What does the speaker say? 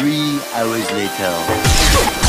Three hours later.